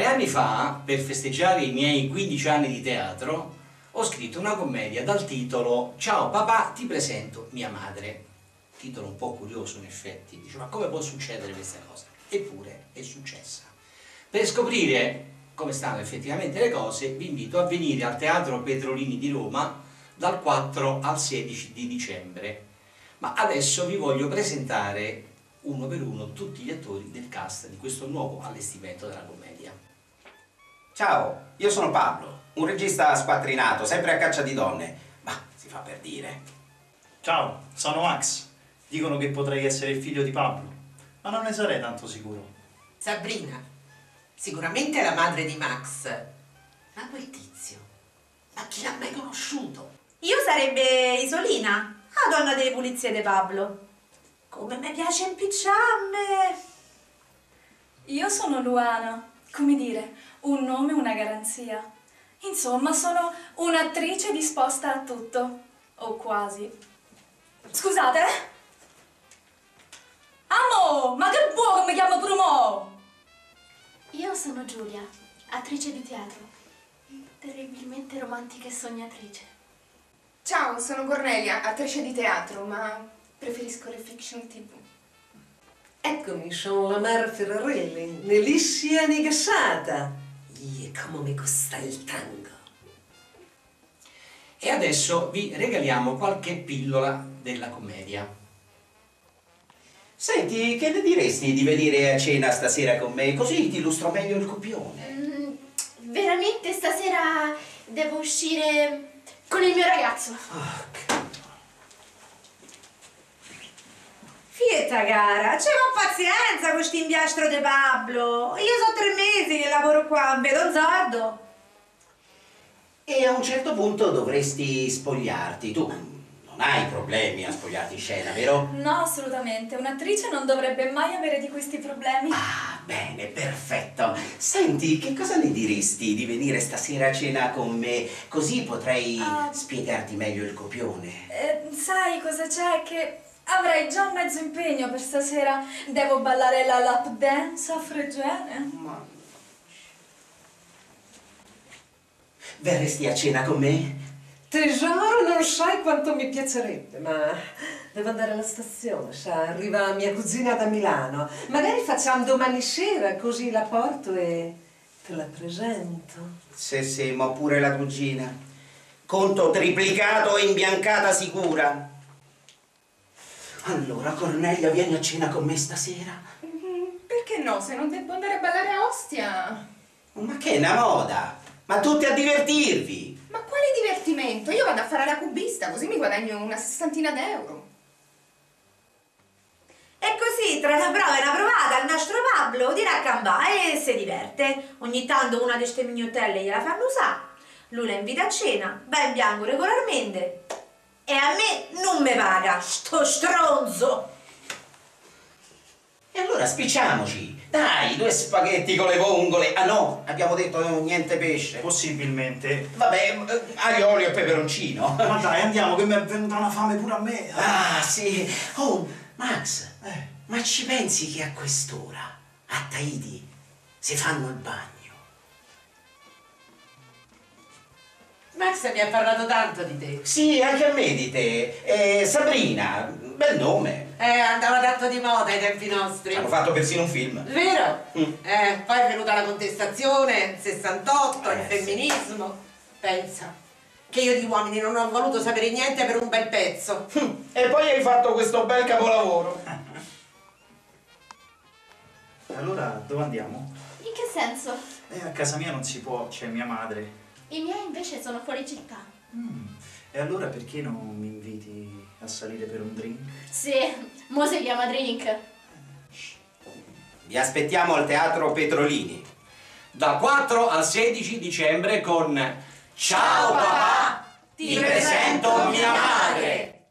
anni fa, per festeggiare i miei 15 anni di teatro, ho scritto una commedia dal titolo Ciao papà, ti presento mia madre. Titolo un po' curioso in effetti, dice ma come può succedere questa cosa? Eppure è successa. Per scoprire come stanno effettivamente le cose, vi invito a venire al Teatro Petrolini di Roma dal 4 al 16 di dicembre. Ma adesso vi voglio presentare uno per uno tutti gli attori del cast di questo nuovo allestimento della commedia. Ciao, io sono Pablo, un regista squattrinato, sempre a caccia di donne, ma si fa per dire. Ciao, sono Max. Dicono che potrei essere il figlio di Pablo, ma non ne sarei tanto sicuro. Sabrina, sicuramente è la madre di Max. Ma quel tizio, ma chi l'ha mai conosciuto? Io sarebbe Isolina, la donna delle pulizie di Pablo. Come mi piace impicciarmi! Io sono Luana, come dire, un nome, una garanzia. Insomma, sono un'attrice disposta a tutto, o quasi. Scusate? Amo, ma che buono mi chiamo mo? Io sono Giulia, attrice di teatro, terribilmente romantica e sognatrice. Ciao, sono Cornelia, attrice di teatro, ma preferisco le fiction tv. Eccomi, sono la Mara Ferrarelli, Nelissia Nigassata. E come mi costa il tango. E adesso vi regaliamo qualche pillola della commedia. Senti, che ne diresti di venire a cena stasera con me? Così ti illustro meglio il copione. Mm, veramente stasera devo uscire con il mio ragazzo. Fieta cara, c'è ma pazienza con questo imbiastro di Pablo. Io so tre mesi che lavoro qua, vedo un zardo. E a un certo punto dovresti spogliarti. Tu non hai problemi a spogliarti in scena, vero? No, assolutamente. Un'attrice non dovrebbe mai avere di questi problemi. Ah, bene, perfetto. Senti, che cosa ne diresti di venire stasera a cena con me? Così potrei Ah. spiegarti meglio il copione. Eh, sai cosa c'è? Che avrei già mezzo impegno per stasera. Devo ballare la lap dance a Fregene. Verresti a cena con me? Tesoro, non sai quanto mi piacerebbe, ma devo andare alla stazione, sa, arriva mia cugina da Milano. Magari facciamo domani sera, così la porto e te la presento. Sì, sì, ma pure la cugina. Conto triplicato e imbiancata sicura. Allora, Cornelia, vieni a cena con me stasera? Perché no? Se non devo andare a ballare a Ostia. Ma che è una moda? Ma tutti a divertirvi! Ma quale divertimento? Io vado a fare la cubista, così mi guadagno una sessantina d'euro. E così, tra una prova e una provata, il nostro Pablo dirà a cambare e si diverte. Ogni tanto una di queste mignottelle gliela fanno usare. Lui la invita a cena, ben bianco regolarmente. E a me non mi paga, sto stronzo. E allora spicciamoci! Dai, due spaghetti con le vongole! Ah no, abbiamo detto eh, niente pesce. Possibilmente. Vabbè, eh, aglio, olio e peperoncino. Ma dai, andiamo, che mi è venuta una fame pure a me. Ah, sì. Oh, Max, Eh. ma ci pensi che a quest'ora a Tahiti si fanno il bagno? Max mi ha parlato tanto di te. Sì, anche a me di te. Eh, Sabrina, bel nome. Eh, andava tanto di moda ai tempi nostri. Hanno fatto persino un film. Vero? Mm. Eh, poi è venuta la contestazione, il 68, il Eh, sì. femminismo. Pensa, che io di uomini non ho voluto sapere niente per un bel pezzo. E poi hai fatto questo bel capolavoro. Allora, dove andiamo? In che senso? Eh, a casa mia non si può, c'è mia madre. I miei invece sono fuori città. Mm. E allora perché non mi inviti a salire per un drink? Sì, mo si chiama drink. Vi aspettiamo al Teatro Petrolini. Dal 4 al 16 dicembre con Ciao papà, ti presento mia madre.